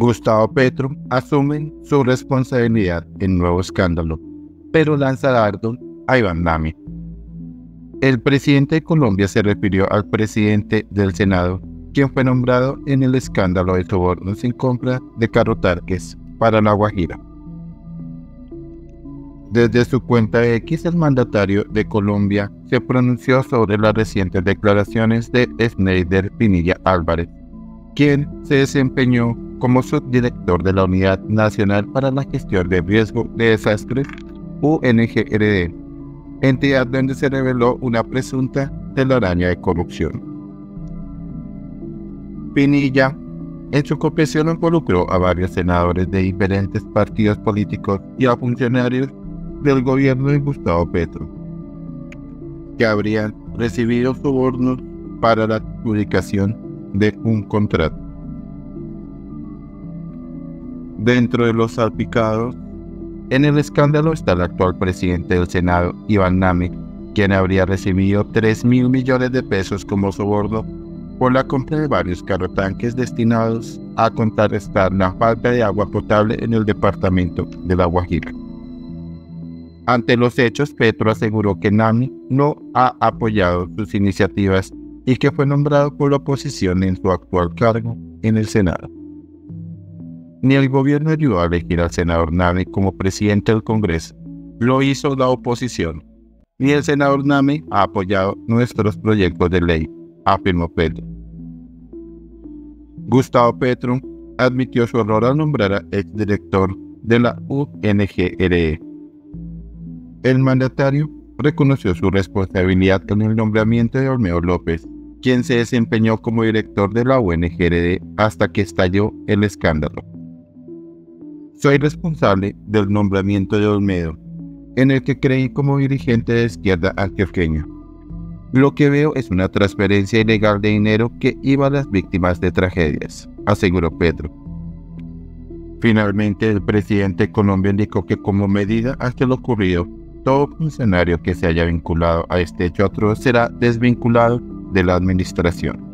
Gustavo Petro asume su responsabilidad en nuevo escándalo, pero lanza dardo a Iván Nami. El presidente de Colombia se refirió al presidente del Senado, quien fue nombrado en el escándalo de sobornos en compra de carrotarques para La Guajira. Desde su cuenta X, el mandatario de Colombia se pronunció sobre las recientes declaraciones de Schneider Pinilla Álvarez, quien se desempeñó como subdirector de la Unidad Nacional para la Gestión de Riesgo de Desastres, UNGRD, entidad donde se reveló una presunta telaraña de corrupción. Pinilla, en su confesión involucró a varios senadores de diferentes partidos políticos y a funcionarios del gobierno de Gustavo Petro, que habrían recibido sobornos para la adjudicación de un contrato. Dentro de los salpicados, en el escándalo está el actual presidente del Senado, Iván Nami, quien habría recibido 3 mil millones de pesos como soborno por la compra de varios carrotanques destinados a contrarrestar la falta de agua potable en el departamento de La Guajira. Ante los hechos, Petro aseguró que Nami no ha apoyado sus iniciativas y que fue nombrado por la oposición en su actual cargo en el Senado. Ni el gobierno ayudó a elegir al senador Nami como presidente del Congreso, lo hizo la oposición. Ni el senador Nami ha apoyado nuestros proyectos de ley, afirmó Petro. Gustavo Petro admitió su error al nombrar a exdirector de la UNGRE el mandatario reconoció su responsabilidad con el nombramiento de Olmedo López, quien se desempeñó como director de la UNGRD hasta que estalló el escándalo. Soy responsable del nombramiento de Olmedo, en el que creí como dirigente de izquierda antioqueña. Lo que veo es una transferencia ilegal de dinero que iba a las víctimas de tragedias, aseguró Pedro. Finalmente, el presidente de Colombia indicó que como medida ante lo ocurrido, todo funcionario que se haya vinculado a este hecho atroz será desvinculado de la administración.